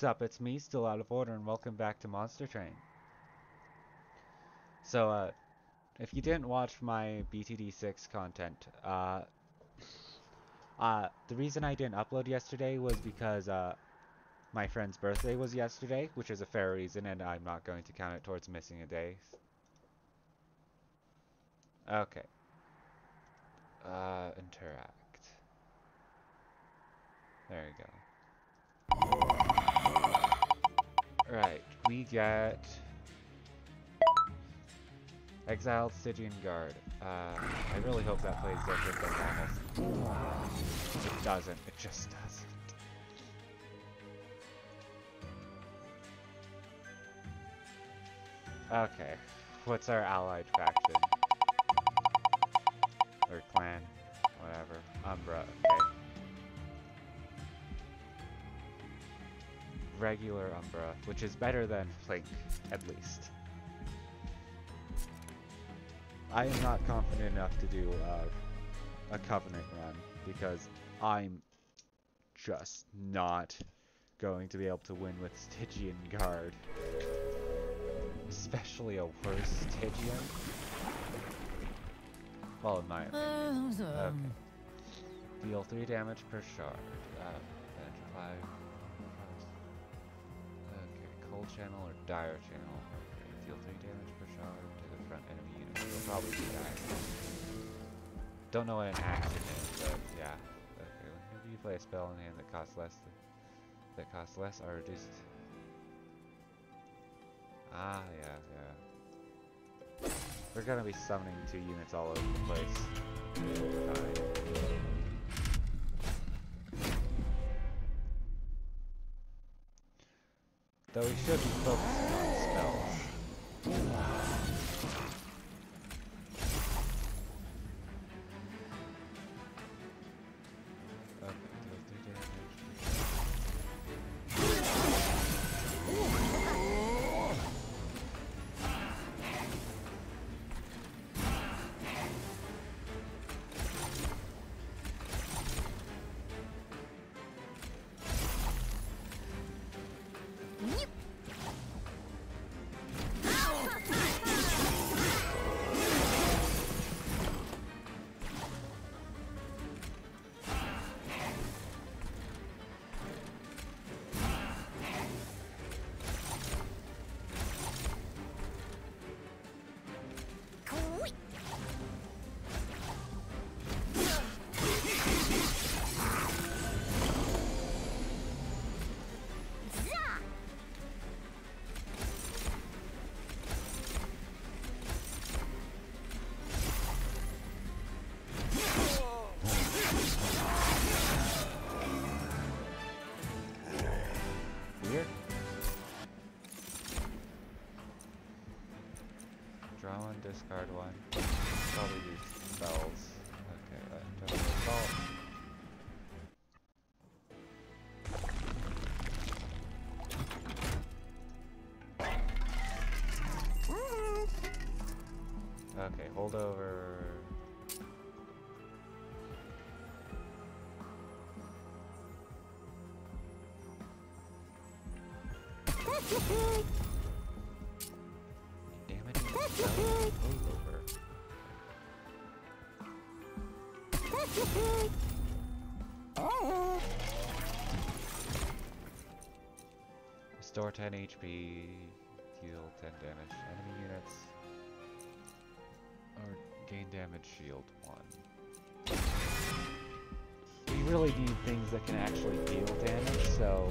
Sup, it's me, still out of order, and welcome back to Monster Train. So, uh, if you didn't watch my BTD6 content, uh, uh, the reason I didn't upload yesterday was because, uh, my friend's birthday was yesterday, which is a fair reason, and I'm not going to count it towards missing a day. Okay. Uh, interact. There you go. Right, we get Exiled Stygian Guard. Uh, I really hope that plays different than normal. It doesn't, it just doesn't. Okay, what's our allied faction? Or clan, whatever. Umbra, Regular Umbra, which is better than Flink, at least. I am not confident enough to do uh, a Covenant run, because I'm just not going to be able to win with Stygian Guard. Especially a worse Stygian. Well, in my opinion. Okay. Deal 3 damage per shard. Uh, penetrate 5. Cold channel or dire channel. Okay, deal 3 damage per shard to the front enemy unit. It'll probably be dire. Don't know what an action is, but yeah. Okay, whenever you play a spell in hand that costs less that costs less are reduced. Ah, yeah, yeah. We're gonna be summoning two units all over the place. Though we should be focusing on discard one. Probably use spells. Okay, double assault. Okay, hold over. Restore 10 HP, deal 10 damage. Enemy units or gain damage shield 1. We really need things that can actually deal damage, so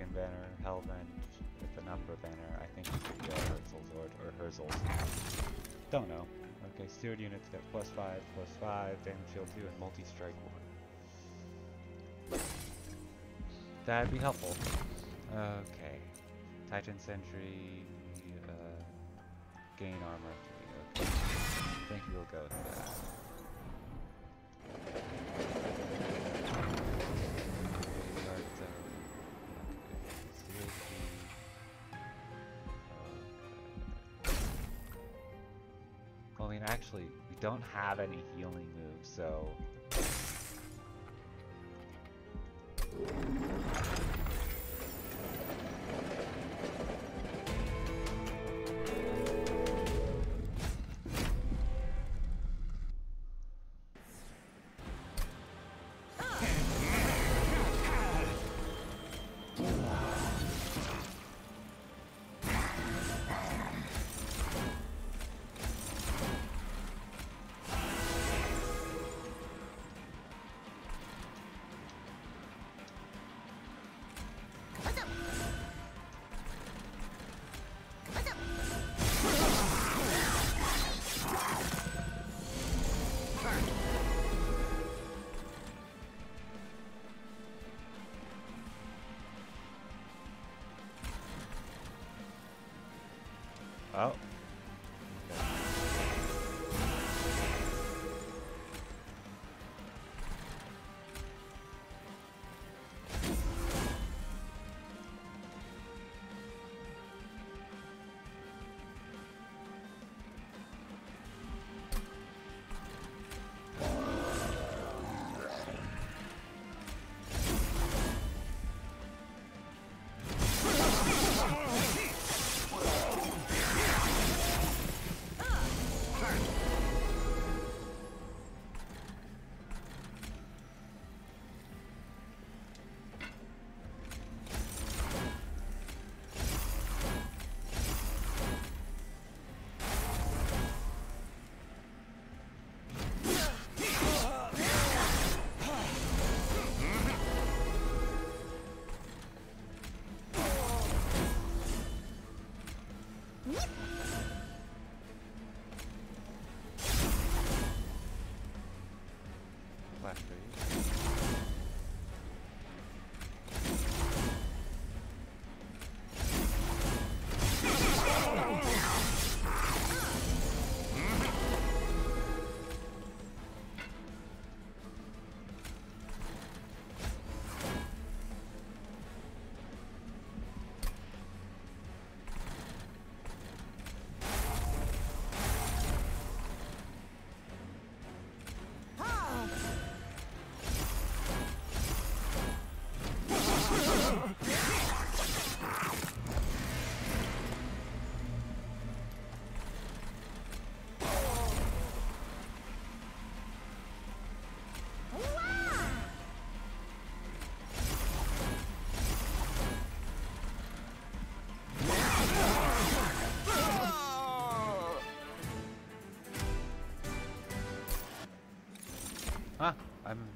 Fastidian banner, the number banner. I think we should go Herzl's Horde or Herzl's. Don't know. Okay, steward units get plus 5, plus 5, damage shield 2, and multi-strike 1. That'd be helpful. Okay. Titan Sentry, uh, gain armor 3. Okay. I think we'll go with that. Actually, we don't have any healing moves, so... Oh.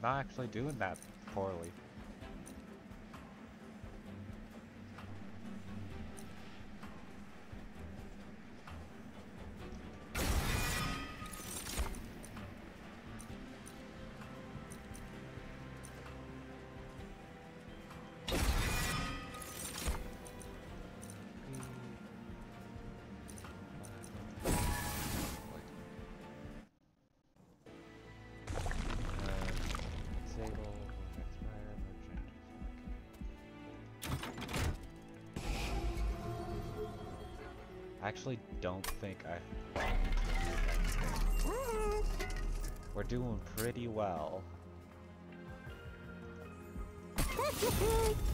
Not actually doing that poorly. I actually don't think I. We're doing pretty well.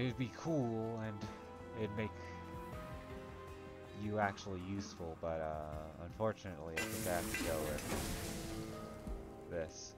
It'd be cool and it'd make you actually useful, but uh, unfortunately I think I have to go with this.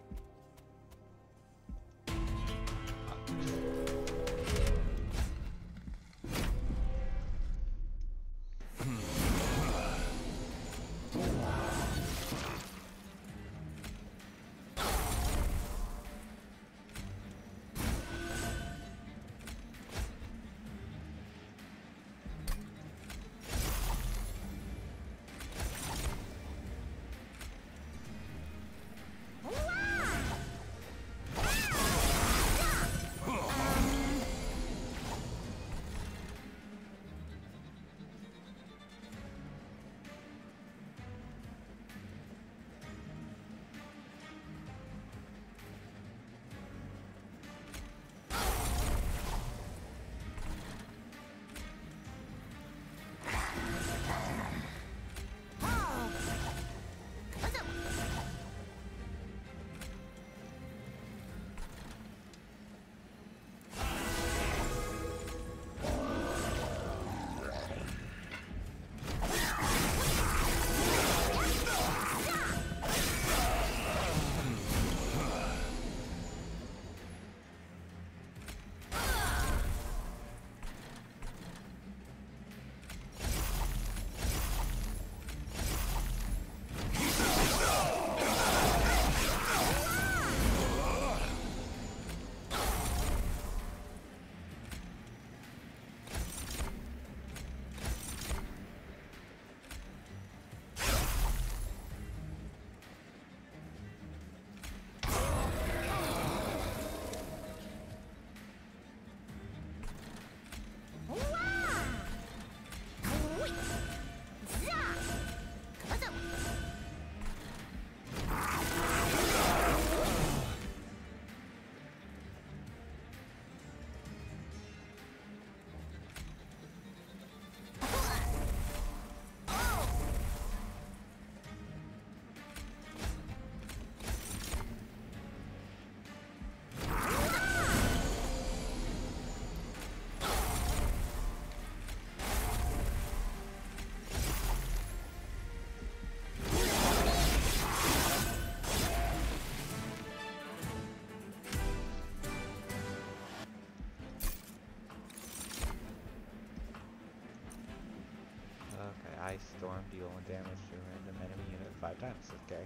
Storm, deal one damage to a random enemy unit five times. Okay.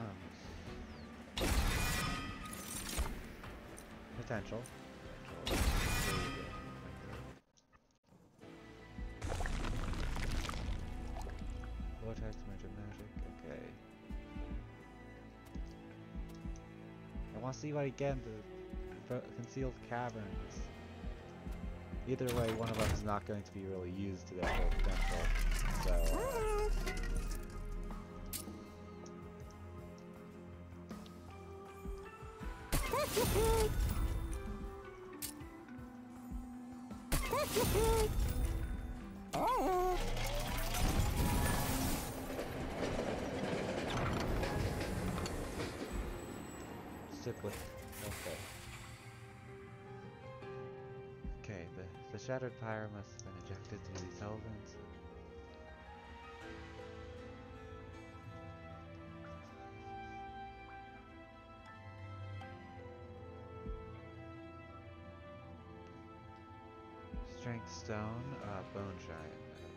Um, potential. Vortex, magic, magic. Okay. I want to see what again the concealed caverns. Either way, one of them is not going to be really used to their full potential. So. Uh... shattered pyre must have been ejected through these solvents. Strength stone, uh, bone giant.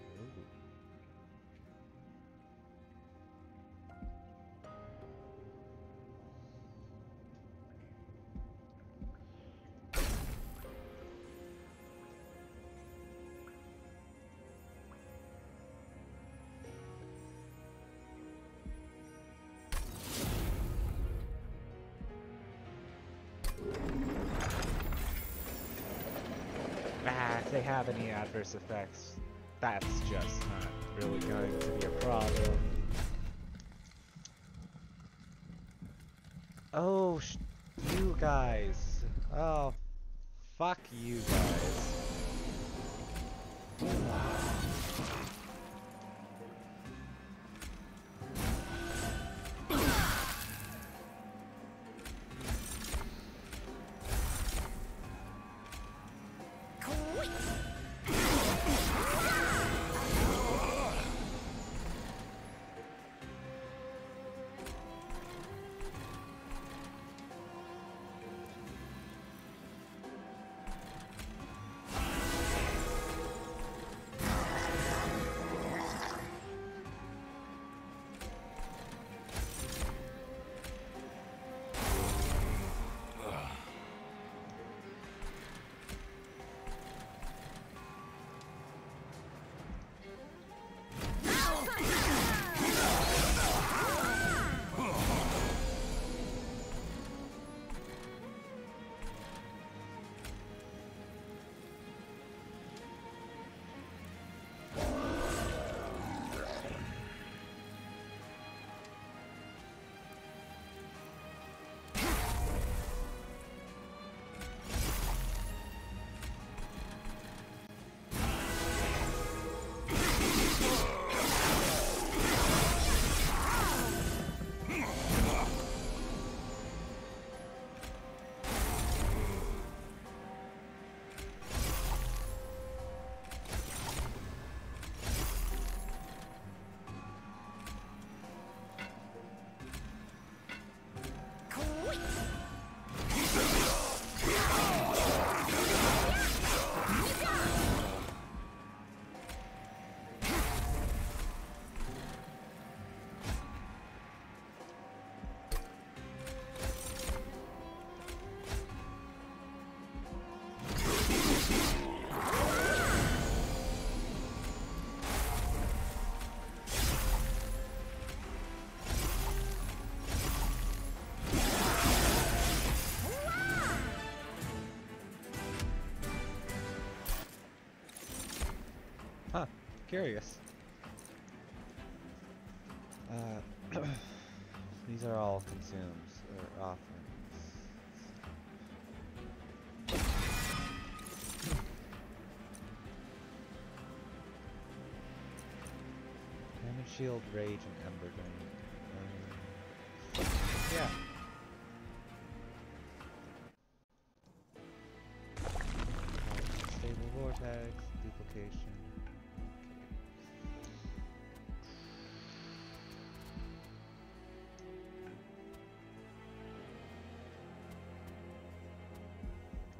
Have any adverse effects, that's just not really going to be a problem. Oh, you guys. Oh, fuck you guys. Curious. Uh, these are all consumes or offerings. Damage shield, rage, and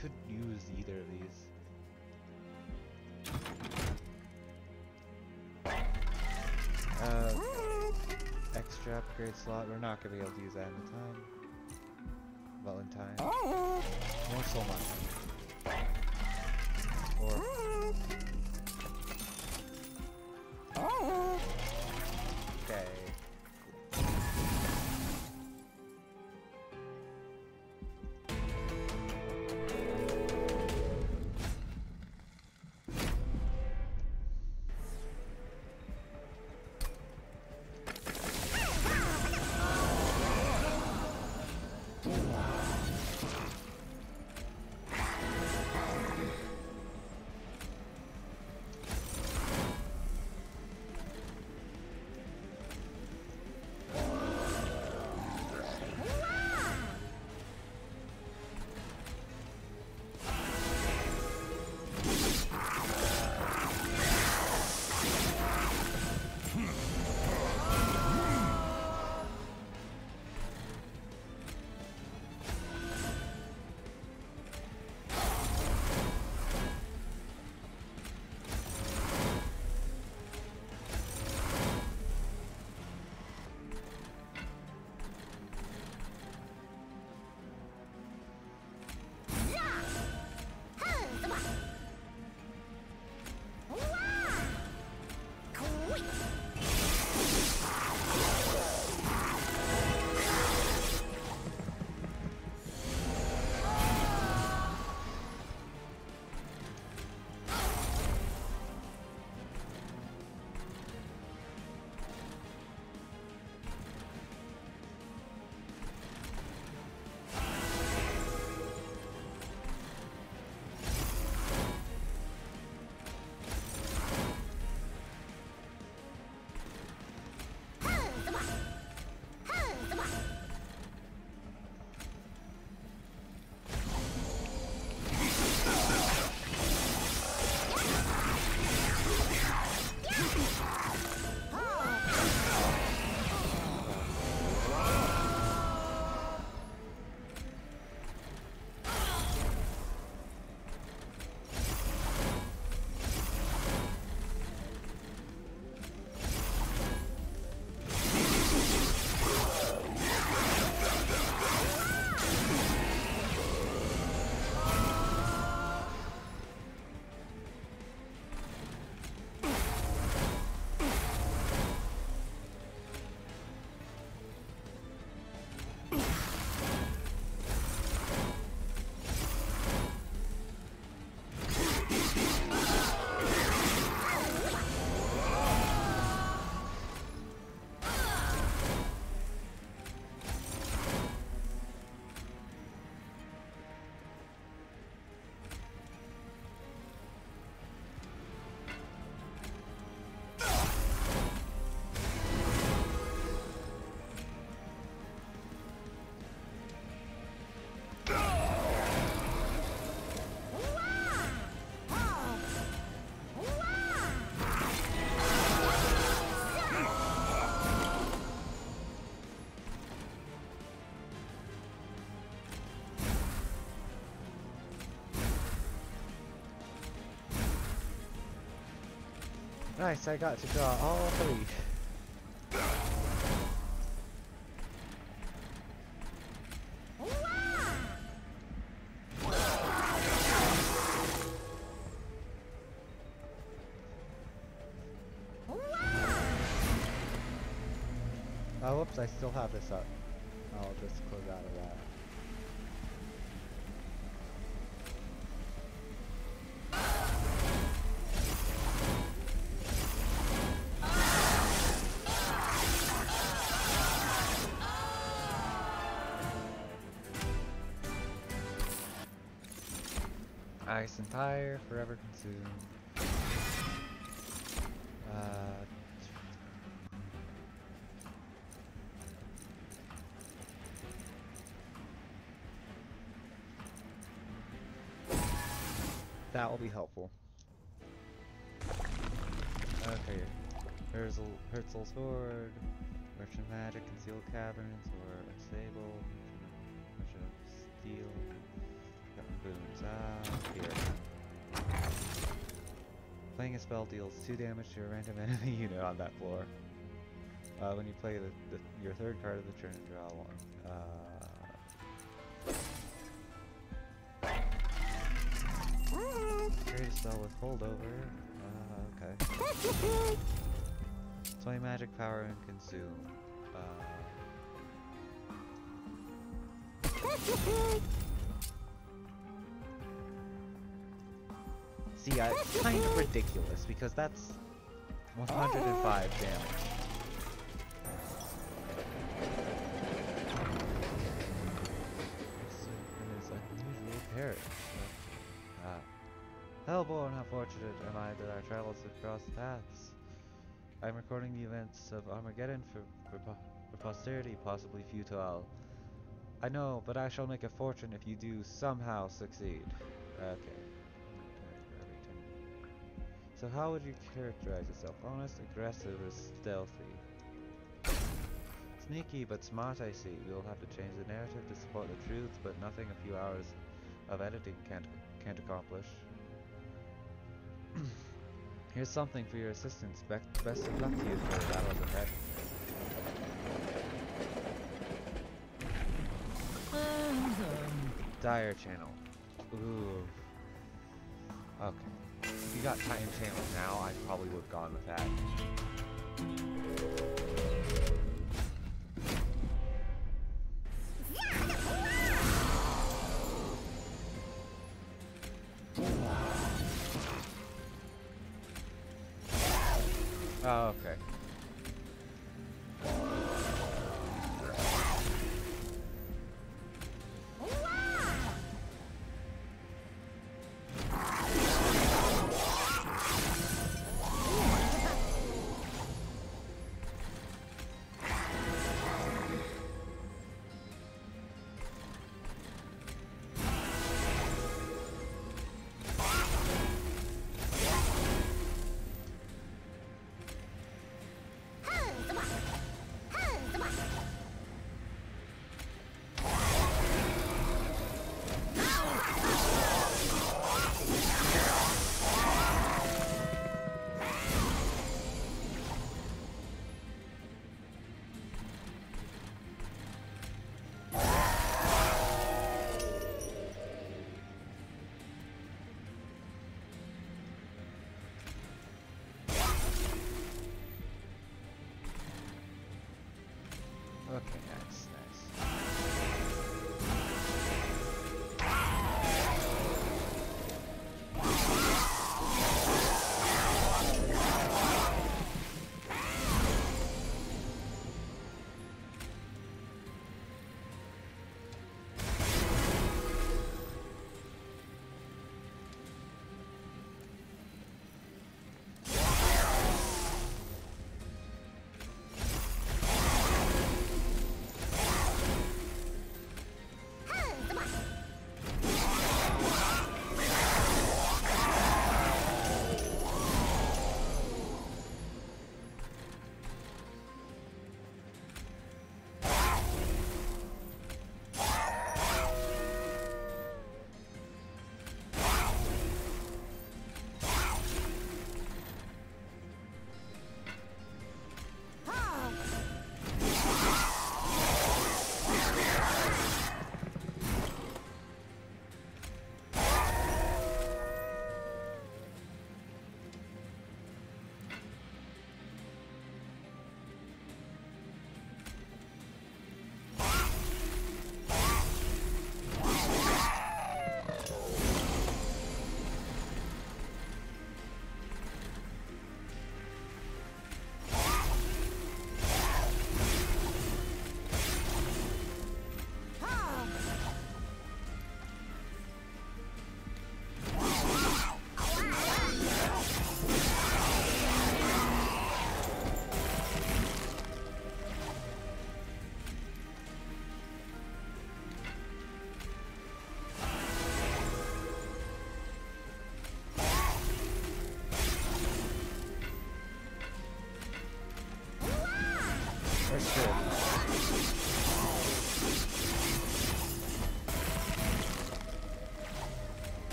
Could use either of these. Uh, extra upgrade slot. We're not gonna be able to use that in time. Well, in time. More soul mine. Nice, I got to draw all three. Oh, whoops, I still have this up. I'll just close out of that. Ice and fire, forever consume. Uh, that will be helpful. Okay, Herzl, Herzl Sword, Merchant Magic, Concealed Caverns, or Unstable, Merchant of Steel, boons here. Playing a spell deals 2 damage to a random enemy unit on that floor. Uh, when you play the, the, your third card of the turn, draw one. Uh, create a spell with holdover. Uh, okay. 20 magic power and consume. Uh, See, I, it's kind of ridiculous because that's 105 damage. Ah. Hellborn, how fortunate am I that our travels have crossed paths. I'm recording the events of Armageddon for, for, for posterity, possibly futile. I know, but I shall make a fortune if you do somehow succeed. Okay. So how would you characterize yourself? Honest, aggressive, or stealthy? Sneaky but smart, I see. We'll have to change the narrative to support the truth, but nothing a few hours of editing can't can't accomplish. Here's something for your assistance. Be best of luck to you for the battles ahead. Dire channel. Ooh. Okay. You got Titan channel now, I probably would have gone with that.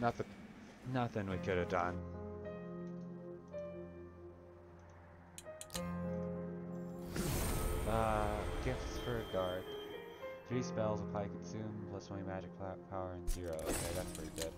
Nothing, nothing we could have done. Uh, gifts for a guard. Three spells apply consume, plus 20 magic power, and zero. Okay, that's pretty good.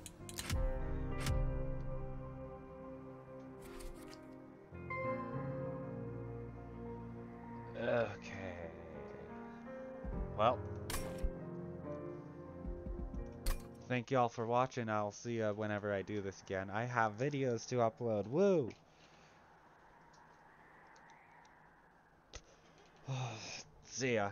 Thank y'all for watching. I'll see you whenever I do this again. I have videos to upload. Woo! see ya.